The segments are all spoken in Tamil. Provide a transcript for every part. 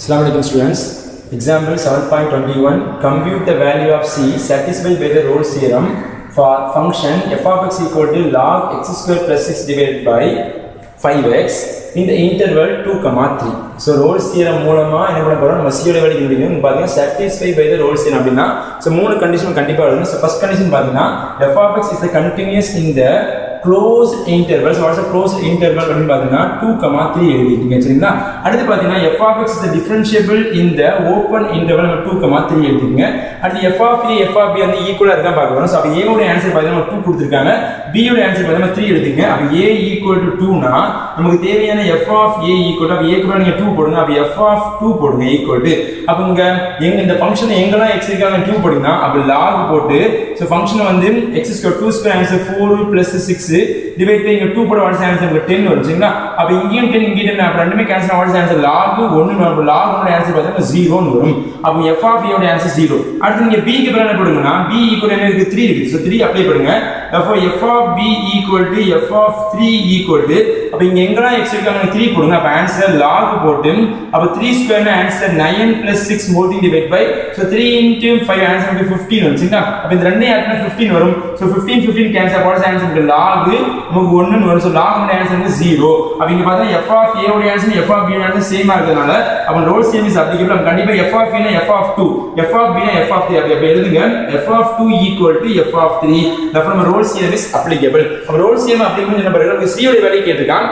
Assalamu alaikum students. Example 7.21 Compute the value of C satisfied by the Rolle's theorem for function f of x equal to log x square plus 6 divided by 5x in the interval 2, comma 3. So Rolle's theorem மூலமா என்ன பண்ண போறோம் நம்ம சியோட வேலை முடியும் பார்த்தீங்கன்னா satisfy by the Rolle's theorem அப்படின்னா so மூணு கண்டிஷன் கண்டிப்பாக எழுதணும் ஸோ ஃபர்ஸ்ட் கண்டிஷன் பார்த்தீங்கன்னா f of x is the continuous in the closed interval so what's closed interval அப்படின்னு பார்த்தீங்கன்னா டூ கமா த்ரீ எழுதிட்டீங்க சரிங்களா? அடுத்து பார்த்தீங்கன்னா f of x is differentiable in open interval நம்ம டூ கமா த்ரீ எழுதிங்க அடுத்து f of A f of B வந்து ஈக்குவலாக இருக்கா பார்க்க போகிறோம் ஸோ அப்போ ஏவோட ஆன்சர் பார்த்தீங்கன்னா டூ கொடுத்துருக்காங்க. பியோட ஆன்சர் பார்த்தீங்கன்னா த்ரீ எடுத்துங்க அப்போ ஏ ஈக்குவல் டு டூனா நமக்கு தேவையான எஃப் ஆஃப் ஏ ஈக்குவல் அப்போ ஏக்கு நீங்கள் டூ போடுங்க. அப்போ எஃப் ஆஃப் டூ போடுங்க ஈக்குவல் டு அப்போ இங்கே எங்க இந்த ஃபங்க்ஷன் எங்கெல்லாம் எக்ஸ் இருக்காங்க டூ போடுங்க அப்போ லாக் போட்டு ஸோ ஃபங்க்ஷன் வந்து x square two square answer four plus six divide by இங்க டூ போட வாட்ஸ் ஆன்சர் இங்க டென் வரும் சரிங்களா அப்போ இங்கேயும் டென் இங்கே டென் அப்போ ரெண்டுமே கேன்சல் வாட்ஸ் ஆன்சர் லாக் ஒன்று அப்போ லாக் ஒன்னோட ஆன்சர் பார்த்தீங்கன்னா ஜீரோன்னு வரும். அப்போ எஃப் ஆஃப் ஏவோட ஆன்சர் ஜீரோ அடுத்து நீங்க பிக்கு பிறகு என்ன போடுங்கன்னா பி ஈக்குவல் என்ன இருக்கு த்ரீ இருக்கு ஸோ த்ரீ அப்ளை பண்ணுங்க. அப்போ f of B equal to f of three equal to இப்போ இங்க எங்கெல்லாம் எக்ஸ் இருக்காங்க த்ரீ போடுங்க. அப்போ ஆன்சர் லாக் போட்டு அப்போ த்ரீ ஸ்கொயர்னா answer nine plus six moulding divide by so three into five answer வந்து ஃபிஃப்டீன் வந்துச்சுங்களா? அப்போ இந்த ரெண்டே ஆட்னா ஃபிஃப்டீன் வரும். ஸோ ஃபிஃப்டீன் ஃபிஃப்டீன் கேன்சல் போட ஆன்சர் லாக் நமக்கு ஒன்னு வரும். ஸோ லாக் ஆன்சர் வந்து ஜீரோ அப்போ இங்க பார்த்தா எஃப் ஆஃப் ஏ உடைய answer f of B answer சேமா இருக்கிறதுனால அப்போ ரோல் சேம் இஸ் அப்ளிகபிள் நம்ம கண்டிப்பா எஃப் ஆஃப் ஏனா f of two f of Bina F of three அப்படி அப்படி எழுதுங்க. F of two equal to f of three அப்புறம் நம்ம ரோல் சேம் இஸ் அப்ளிகபிள் அப்போ ரோல் சேம் அப்ளிகபிள் என்ன பாருங்க நமக்கு சியோட வேலையை கேட்டிருக்கான்.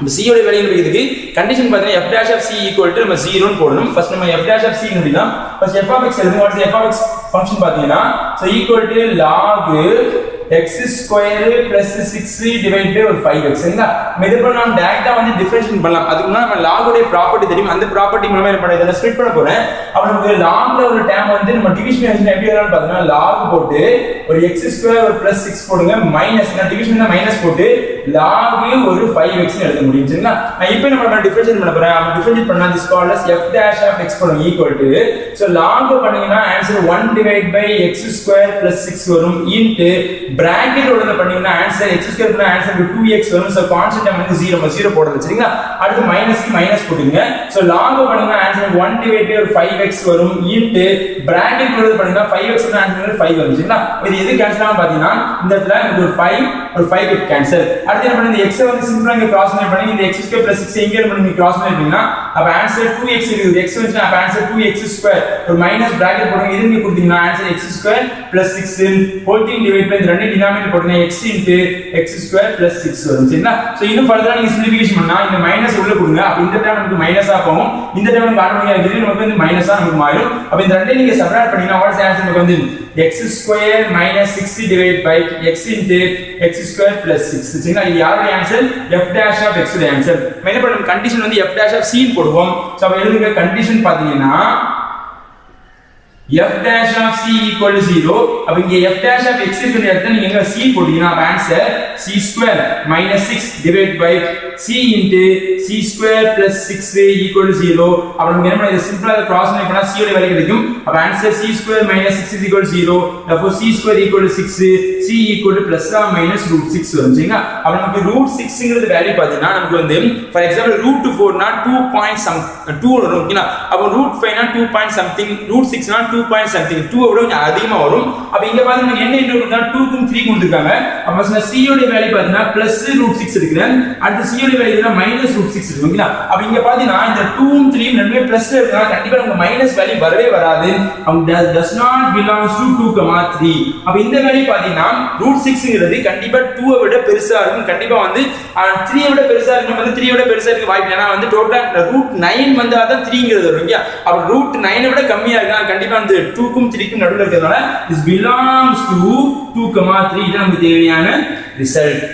நம்ம சியோட வேலையில் இதுக்கு கண்டிஷன் பார்த்தீங்கன்னா f dash of c equal to நம்ம ஜீரோன்னு போடணும். ஃபர்ஸ்ட் நம்ம எஃப் டேஷ் ஆஃப் சி அப்படின்னா ஃபர்ஸ்ட் எஃப் ஆஃப் எக்ஸ் எழுதுங்க what's f of x function பார்த்தீங்கன்னா so equal to log x square plus six divide by ஒரு ஃபைவ் எக்ஸ் சரிங்களா? நம்ம பண்ண நம்ம டேரக்டா வந்து டிஃபரன்ஷியேட் பண்ணலாம். அதுக்கு முன்னாடி நம்ம லாகுடைய ப்ராப்பர்ட்டி தெரியும். அந்த ப்ராப்பர்ட்டி மூலமா என்ன பண்ண ஸ்ப்ளிட் பண்ண போறேன். அப்ப நமக்கு லாங்ல ஒரு டேம் வந்து நம்ம டிவிஷன் எப்படி வரலாம்னு பார்த்தீங்கன்னா லாக் போட்டு ஒரு எக்ஸ் ஸ்கொயர் ஒரு பிளஸ் சிக்ஸ் போடுங்க. மைனஸ் டிவிஷன் மைனஸ் போட்டு லாக் ஒரு ஃபைவ் எக்ஸ் எழுத முடியும். சரிங்களா? நான் இப்போ நம்ம பண்ண டிஃபரன்ஷியேட் பண்ண போறேன். அப்ப டிஃபரன்ஷியேட் பண்ணா this called as f dash of x பண்ணும் ஈக்குவல் டு சோ லாக் பண்ணீங்கன்னா answer 1 divide by x square plus six வரும். இன்ட்டு பிராக்கெட் உள்ள பண்ணீங்கன்னா ஆன்சர் எக்ஸ் ஸ்கொயர் பண்ண ஆன்சர் 2x வரும். சோ கான்ஸ்டன்ட் வந்து 0 0 போடுறது. சரிங்களா? அடுத்து மைனஸ் மைனஸ் போட்டுங்க சோ லாக் பண்ணீங்கன்னா ஆன்சர் 1 டிவைட் பை ஒரு 5x வரும். இன்ட்டு பிராக்கெட் உள்ள பண்ணீங்கன்னா 5x க்கு ஆன்சர் 5 வரும். சரிங்களா? இது எது கேன்சல் ஆகும் பாத்தீங்கன்னா இந்த இடத்துல ஒரு 5 ஒரு 5 வித் கேன்சல் அடுத்து என்ன பண்ணுங்க? இந்த வந்து சிம்பிளா இங்க கிராஸ் பண்ணி இந்த எக்ஸ் ஸ்கொயர் பிளஸ் 6 இங்க பண்ணி கிராஸ் பண்ணி அப்ப ஆன்சர் 2x இருக்குது. x வந்துச்சுனா அப்ப ஆன்சர் 2x2 ஒரு மைனஸ் பிராக்கெட் போடுங்க இது கொடுத்தீங்கன்னா answer x2 6 whole thing divide by இந்த ரெண்டு டினாமினேட்டர் போடுங்க x x2 6 வரும். சரிங்களா? சோ இன்னும் ஃபர்தரா நீங்க சிம்பிளிஃபிகேஷன் பண்ணா இந்த மைனஸ் உள்ள கொடுங்க. அப்ப இந்த டேர்ம் நமக்கு மைனஸா போகும். இந்த டேர்ம் நமக்கு ஆட்டோமேட்டிக்கா இருக்குது நமக்கு வந்து மைனஸா நமக்கு மாறும். அப்ப இந்த ரெண்டையும் நீங்க சப்ட்ராக்ட் பண்ணீங்கன்னா வாட்ஸ் ஆன்சர் நமக்கு வந்து? x square minus 60 divided by x into x square plus 6 சரிங்களா? இது யாரோட answer f dash of x உடைய ஆன்சர் என்ன பண்ணணும்? கண்டிஷன் வந்து f dash of c போடுவோம். சோ எழுதுகிற எழுதுங்க கண்டிஷன் பாத்தீங்கன்னா f dash of c equal to 0 அப்ப இங்க f dash of x இருக்கிற இடத்துல நீங்க எங்க c போட்டீங்கன்னா answer c square minus 6 divided by c into c square plus 6 equal to 0 அப்ப நமக்கு என்ன பண்ண சிம்பிளா இத கிராஸ் பண்ணி பண்ணா c ஓட வேல்யூ கிடைக்கும் அப்ப answer c square minus 6 is equal to 0 therefore c square equal to 6 c equal to plus or minus root 6 வரும் சரிங்களா அப்ப நமக்கு root 6ங்கிறது வேல்யூ பாத்தீங்கன்னா நமக்கு வந்து ஃபார் எக்ஸாம்பிள் root 4 னா 2 பாயிண்ட் சம் 2 வரும் ஓகேங்களா அப்ப root 5 னா 2 பாயிண்ட் சம்திங் root 6 னா 2 டூ பாயிண்ட் சம்திங் டூ விட கொஞ்சம் அதிகமா வரும். அப்ப இங்க பாத்தீங்கன்னா என்ன இன்டர் கொடுத்தா 2 த்ரீ 3 க்கும் கொடுத்திருக்காங்க. அப்ப சொன்ன ஓட வேல்யூ பாத்தீங்கன்னா பிளஸ் ரூட் சிக்ஸ் இருக்குது அடுத்து சியோட வேல்யூ மைனஸ் ரூட் சிக்ஸ் இருக்கு ஓகேங்களா? அப்ப இங்க பாத்தீங்கன்னா இந்த டூ த்ரீ ரெண்டுமே பிளஸ் இருக்கா கண்டிப்பா நமக்கு மைனஸ் வேல்யூ வரவே வராது. அவங்க does not belongs to two comma three அப்ப இந்த வேல்யூ பாத்தீங்கன்னா ரூட் சிக்ஸ்ங்கிறது கண்டிப்பா டூவை விட பெருசா இருக்கும். கண்டிப்பா வந்து த்ரீயை விட பெருசா இருக்கும் வந்து 3 விட பெருசா இருக்க வாய்ப்பு ஏன்னா வந்து டோட்டலா ரூட் 9 வந்து அதான் 3ங்கிறது வரும் இல்லையா அப்ப ரூட் நைனை விட கம்மியா இருக்கா கண்டிப்பா வந்து 2 க்கும் 3 க்கும் நடுவுல இருக்கிறதுனால this belongs to 2 3 இது நமக்கு தேவையான ரிசல்ட்